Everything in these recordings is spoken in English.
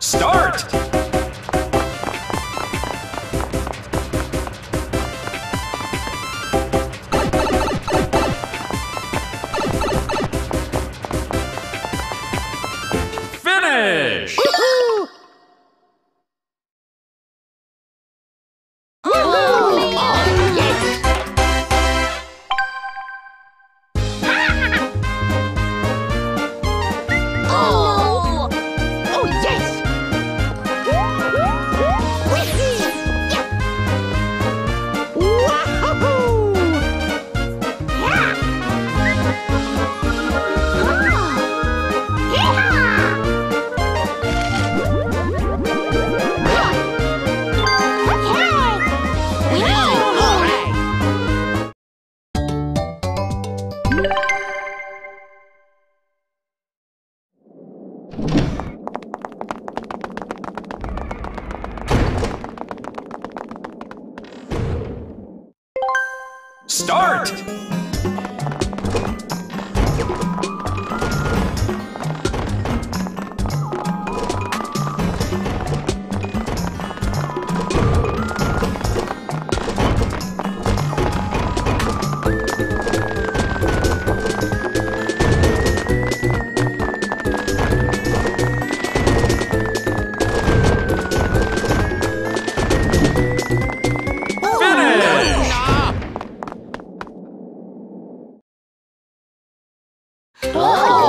Start! 哦。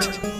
Start!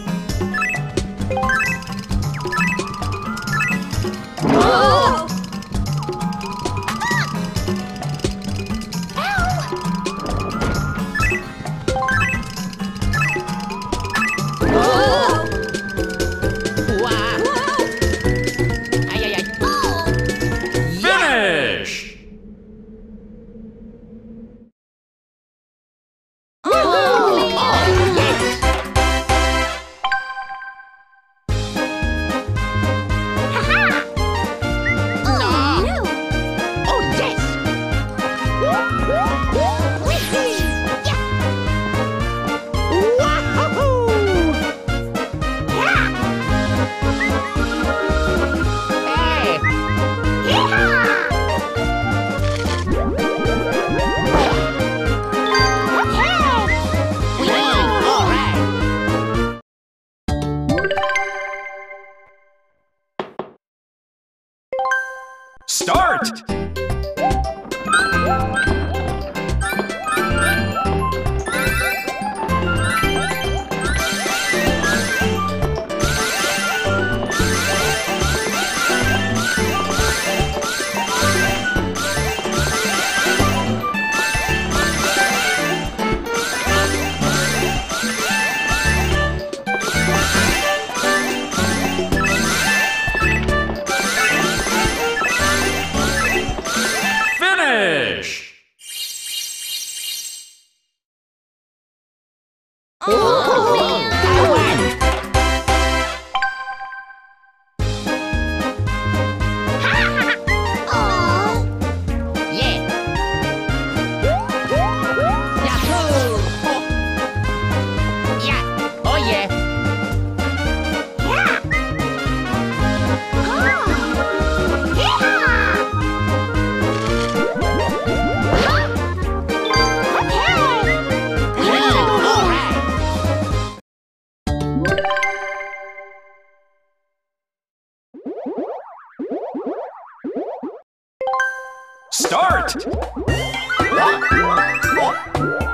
어? 어?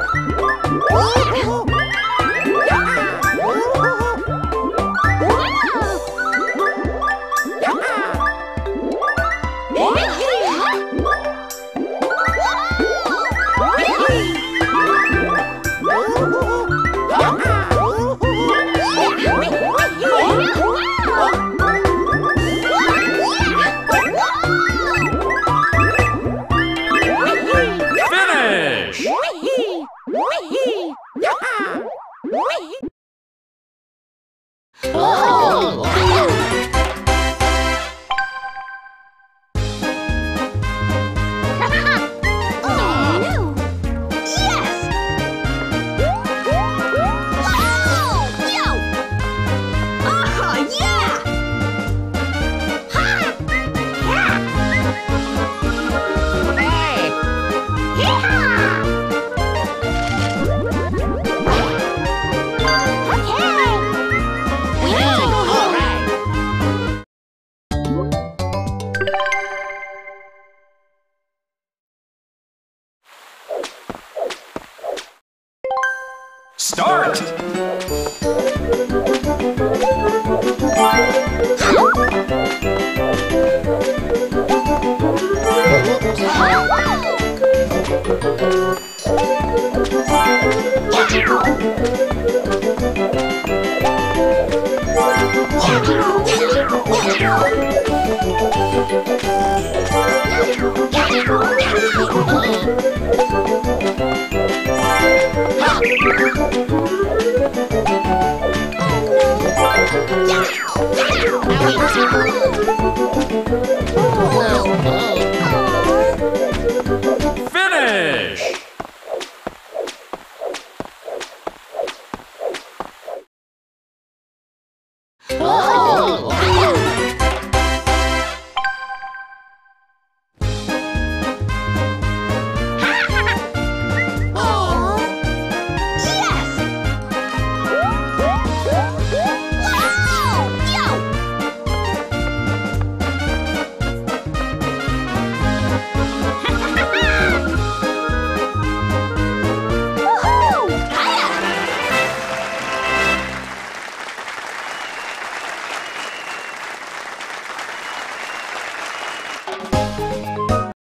Finish!